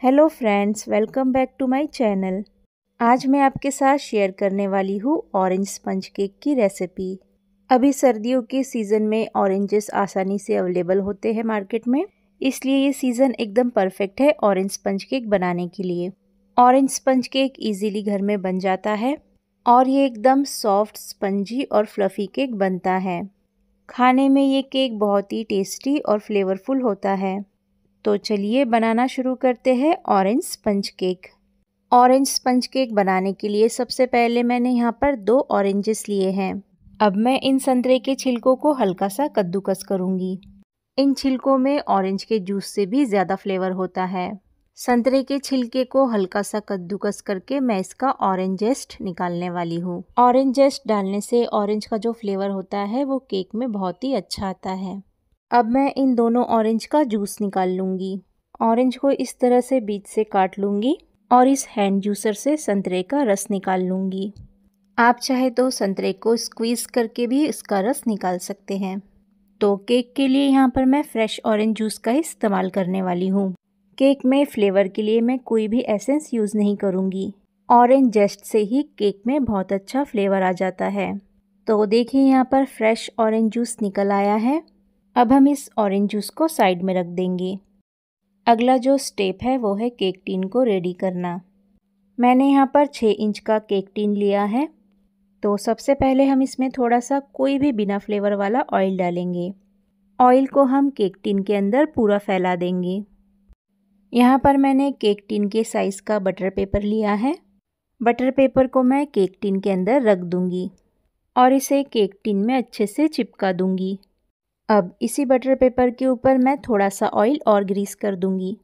Hello friends, welcome back to my channel. आज मैं आपके साथ शेयर करने वाली हूँ ऑरेंज स्पंज केक की रेसिपी। अभी सर्दियों के सीज़न में ऑरेंजेस आसानी से अवेलेबल होते हैं मार्केट में, इसलिए ये सीज़न एकदम परफेक्ट है ऑरेंज स्पंज केक बनाने के लिए। ऑरेंज स्पंज केक इजीली घर में बन जाता है और ये एकदम सॉफ्ट, स्पंजी और फ्लफ़ी केक बनता है। खाने में ये केक बहुत ही टेस्टी और फ्लेवरफुल होता है। तो चलिए बनाना शुरू करते हैं orange sponge cake orange sponge cake बनाने के लिए सबसे पहले मैंने यहाँ पर दो ऑरेंजेस लिए हैं। अब मैं इन संतरे के छिलकों को हल्का सा कद्दूकस करूँगी। इन छिलकों में ऑरेंज के जूस से भी ज़्यादा फ्लेवर होता है। संतरे के छिलके को हल्का सा कद्दूकस करके मैं इसका ऑरेंज जेस्ट निकालने वाली हूँ। ऑरेंज जेस्ट डालने से ऑरेंज का जो फ्लेवर होता है वो केक में बहुत ही अच्छा आता है। अब मैं इन दोनों ऑरेंज का जूस निकाल लूँगी। ऑरेंज को इस तरह से बीच से काट लूँगी और इस हैंड जूसर से संतरे का रस निकाल लूँगी। आप चाहे तो संतरे को स्क्वीज़ करके भी इसका रस निकाल सकते हैं। तो केक के लिए यहाँ पर मैं फ़्रेश ऑरेंज जूस का इस्तेमाल करने वाली हूँ। केक में फ्लेवर के लिए मैं कोई भी एसेंस यूज़ नहीं करूँगी। ऑरेंज जेस्ट से ही केक में बहुत अच्छा फ्लेवर आ जाता है। तो देखिए यहाँ पर फ्रेश ऑरेंज जूस निकल आया है। अब हम इस ऑरेंज जूस को साइड में रख देंगे। अगला जो स्टेप है, वो है केक टीन को रेडी करना। मैंने यहाँ पर छः इंच का केक टीन लिया है। तो सबसे पहले हम इसमें थोड़ा सा कोई भी बिना फ्लेवर वाला ऑयल डालेंगे। ऑयल को हम केक टिन के अंदर पूरा फैला देंगे। यहाँ पर मैंने केक टिन के साइज़ का बटर पेपर लिया है। बटर पेपर को मैं केक टिन के अंदर रख दूँगी और इसे केक टिन में अच्छे से चिपका दूँगी। अब इसी बटर पेपर के ऊपर मैं थोड़ा सा ऑयल और ग्रीस कर दूँगी।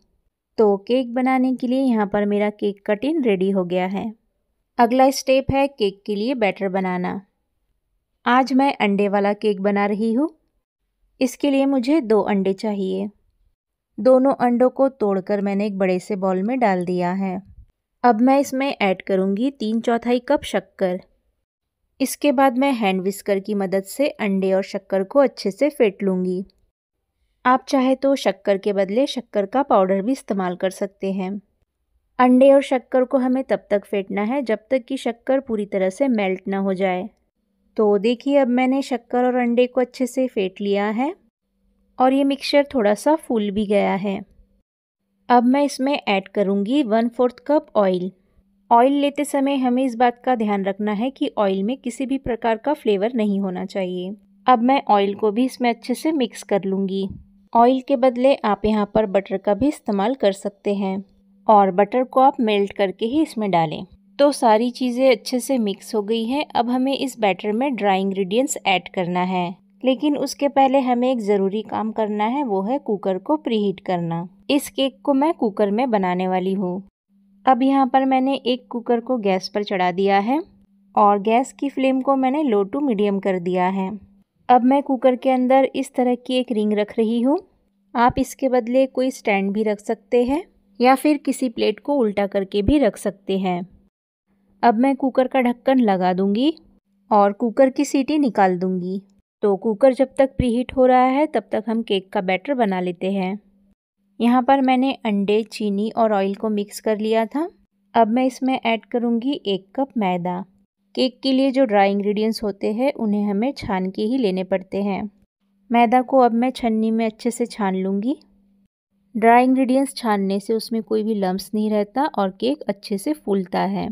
तो केक बनाने के लिए यहाँ पर मेरा केक कटिंग रेडी हो गया है। अगला स्टेप है केक के लिए बैटर बनाना। आज मैं अंडे वाला केक बना रही हूँ। इसके लिए मुझे दो अंडे चाहिए। दोनों अंडों को तोड़कर मैंने एक बड़े से बॉल में डाल दिया है। अब मैं इसमें ऐड करूँगी तीन चौथाई कप शक्कर। इसके बाद मैं हैंड विस्कर की मदद से अंडे और शक्कर को अच्छे से फेंट लूँगी। आप चाहे तो शक्कर के बदले शक्कर का पाउडर भी इस्तेमाल कर सकते हैं। अंडे और शक्कर को हमें तब तक फेंटना है जब तक कि शक्कर पूरी तरह से मेल्ट ना हो जाए। तो देखिए, अब मैंने शक्कर और अंडे को अच्छे से फेंट लिया है और ये मिक्सचर थोड़ा सा फूल भी गया है। अब मैं इसमें ऐड करूँगी one fourth cup oil oil लेते समय हमें इस बात का ध्यान रखना है कि ऑयल में किसी भी प्रकार का फ्लेवर नहीं होना चाहिए। अब मैं ऑयल को भी इसमें अच्छे से मिक्स कर लूँगी। ऑयल के बदले आप यहाँ पर बटर का भी इस्तेमाल कर सकते हैं और बटर को आप मेल्ट करके ही इसमें डालें। तो सारी चीज़ें अच्छे से मिक्स हो गई हैं। अब हमें इस बैटर में ड्राई इंग्रेडिएंट्स ऐड करना है। लेकिन उसके पहले हमें एक ज़रूरी काम करना है, वो है कुकर को प्रीहीट करना। इस केक को मैं कुकर में बनाने वाली हूँ। अब यहाँ पर मैंने एक कुकर को गैस पर चढ़ा दिया है और गैस की फ्लेम को मैंने लो टू मीडियम कर दिया है। अब मैं कुकर के अंदर इस तरह की एक रिंग रख रही हूँ। आप इसके बदले कोई स्टैंड भी रख सकते हैं या फिर किसी प्लेट को उल्टा करके भी रख सकते हैं। अब मैं कुकर का ढक्कन लगा दूँगी और कुकर की सीटी निकाल दूँगी। तो कुकर जब तक प्रीहीट हो रहा है, तब तक हम केक का बैटर बना लेते हैं। यहाँ पर मैंने अंडे, चीनी और ऑयल को मिक्स कर लिया था। अब मैं इसमें ऐड करूँगी एक कप मैदा। केक के लिए जो ड्राई इंग्रेडिएंट्स होते हैं, उन्हें हमें छान के ही लेने पड़ते हैं। मैदा को अब मैं छन्नी में अच्छे से छान लूँगी। ड्राई इंग्रेडिएंट्स छानने से उसमें कोई भी लम्ब नहीं रहता और केक अच्छे से फूलता है।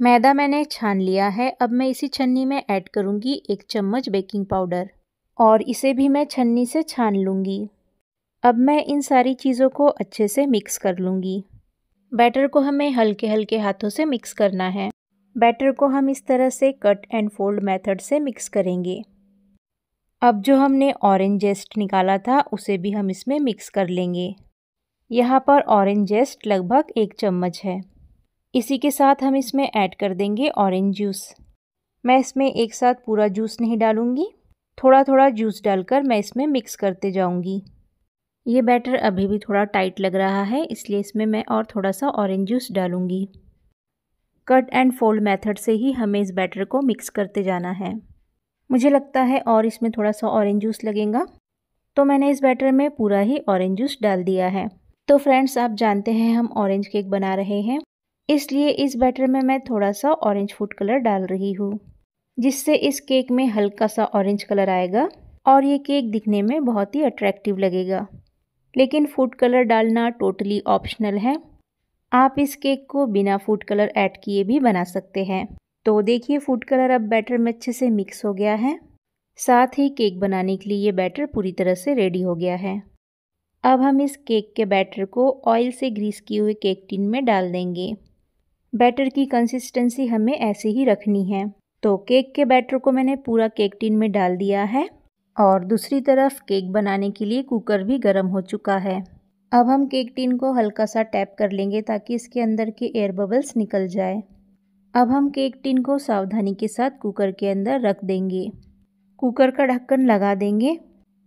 मैदा मैंने छान लिया है। अब मैं इसी छन्नी में ऐड करूँगी एक चम्मच बेकिंग पाउडर और इसे भी मैं छन्नी से छान लूँगी। अब मैं इन सारी चीज़ों को अच्छे से मिक्स कर लूँगी। बैटर को हमें हल्के हल्के हाथों से मिक्स करना है। बैटर को हम इस तरह से कट एंड फोल्ड मेथड से मिक्स करेंगे। अब जो हमने ऑरेंज जेस्ट निकाला था, उसे भी हम इसमें मिक्स कर लेंगे। यहाँ पर ऑरेंज जेस्ट लगभग एक चम्मच है। इसी के साथ हम इसमें ऐड कर देंगे ऑरेंज जूस मैं इसमें एक साथ पूरा जूस नहीं डालूँगी। थोड़ा थोड़ा जूस डालकर मैं इसमें मिक्स करते जाऊँगी। ये बैटर अभी भी थोड़ा टाइट लग रहा है, इसलिए इसमें मैं और थोड़ा सा ऑरेंज जूस डालूँगी। कट एंड फोल्ड मेथड से ही हमें इस बैटर को मिक्स करते जाना है। मुझे लगता है और इसमें थोड़ा सा ऑरेंज जूस लगेगा। तो मैंने इस बैटर में पूरा ही ऑरेंज जूस डाल दिया है। तो फ्रेंड्स आप जानते हैं हम ऑरेंज केक बना रहे हैं। इसलिए इस बैटर में मैं थोड़ा सा ऑरेंज फ़ूड कलर डाल रही हूँ, जिससे इस केक में हल्का सा ऑरेंज कलर आएगा और ये केक दिखने में बहुत ही अट्रैक्टिव लगेगा। लेकिन फ़ूड कलर डालना टोटली ऑप्शनल है। आप इस केक को बिना फ़ूड कलर ऐड किए भी बना सकते हैं। तो देखिए फ़ूड कलर अब बैटर में अच्छे से मिक्स हो गया है। साथ ही केक बनाने के लिए ये बैटर पूरी तरह से रेडी हो गया है। अब हम इस केक के बैटर को ऑयल से ग्रीस किए हुए केक टिन में डाल देंगे। बैटर की कंसिस्टेंसी हमें ऐसे ही रखनी है। तो केक के बैटर को मैंने पूरा केक टिन में डाल दिया है। और दूसरी तरफ़ केक बनाने के लिए कुकर भी गर्म हो चुका है। अब हम केक टिन को हल्का सा टैप कर लेंगे ताकि इसके अंदर के एयर बबल्स निकल जाए। अब हम केक टिन को सावधानी के साथ कुकर के अंदर रख देंगे। कुकर का ढक्कन लगा देंगे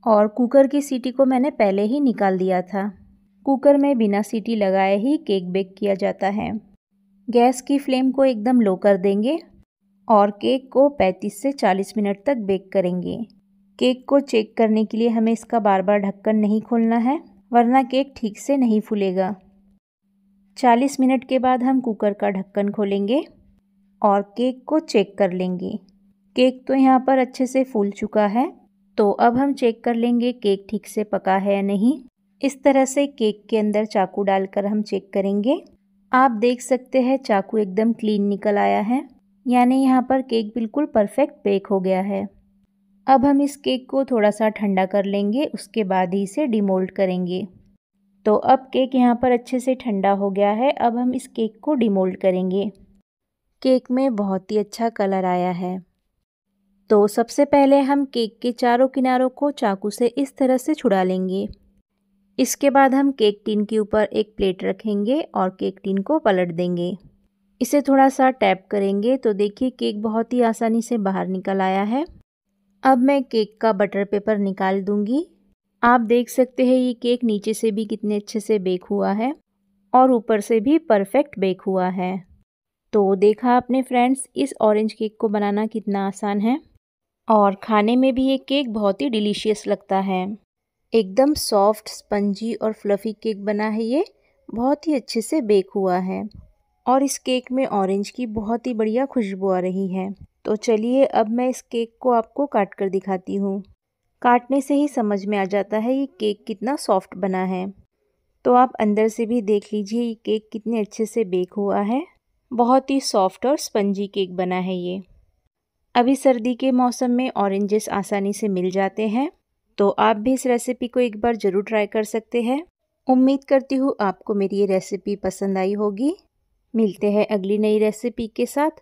और कुकर की सीटी को मैंने पहले ही निकाल दिया था। कुकर में बिना सीटी लगाए ही केक बेक किया जाता है। गैस की फ्लेम को एकदम लो कर देंगे और केक को 35 से 40 मिनट तक बेक करेंगे। केक को चेक करने के लिए हमें इसका बार बार ढक्कन नहीं खोलना है, वरना केक ठीक से नहीं फूलेगा। 40 मिनट के बाद हम कुकर का ढक्कन खोलेंगे और केक को चेक कर लेंगे। केक तो यहाँ पर अच्छे से फूल चुका है तो अब हम चेक कर लेंगे केक ठीक से पका है या नहीं। इस तरह से केक के अंदर चाकू डालकर हम चेक करेंगे। आप देख सकते हैं चाकू एकदम क्लीन निकल आया है, यानी यहाँ पर केक बिल्कुल परफेक्ट बेक हो गया है। अब हम इस केक को थोड़ा सा ठंडा कर लेंगे, उसके बाद ही इसे डिमोल्ड करेंगे। तो अब केक यहाँ पर अच्छे से ठंडा हो गया है, अब हम इस केक को डिमोल्ड करेंगे। केक में बहुत ही अच्छा कलर आया है। तो सबसे पहले हम केक के चारों किनारों को चाकू से इस तरह से छुड़ा लेंगे। इसके बाद हम केक टिन के ऊपर एक प्लेट रखेंगे और केक टिन को पलट देंगे। इसे थोड़ा सा टैप करेंगे तो देखिए केक बहुत ही आसानी से बाहर निकल आया है। अब मैं केक का बटर पेपर निकाल दूँगी। आप देख सकते हैं ये केक नीचे से भी कितने अच्छे से बेक हुआ है और ऊपर से भी परफेक्ट बेक हुआ है। तो देखा आपने फ्रेंड्स, इस ऑरेंज केक को बनाना कितना आसान है और खाने में भी ये केक बहुत ही डिलीशियस लगता है। एकदम सॉफ्ट, स्पंजी और फ्लफ़ी केक बना है ये, बहुत ही अच्छे से बेक हुआ है और इस केक में ऑरेंज की बहुत ही बढ़िया खुशबू आ रही है। तो चलिए अब मैं इस केक को आपको काट कर दिखाती हूँ। काटने से ही समझ में आ जाता है ये केक कितना सॉफ्ट बना है। तो आप अंदर से भी देख लीजिए ये केक कितने अच्छे से बेक हुआ है। बहुत ही सॉफ्ट और स्पंजी केक बना है ये। अभी सर्दी के मौसम में ऑरेंजेस आसानी से मिल जाते हैं। तो आप भी इस रेसिपी को एक बार ज़रूर ट्राई कर सकते हैं। उम्मीद करती हूँ आपको मेरी ये रेसिपी पसंद आई होगी। मिलते हैं अगली नई रेसिपी के साथ।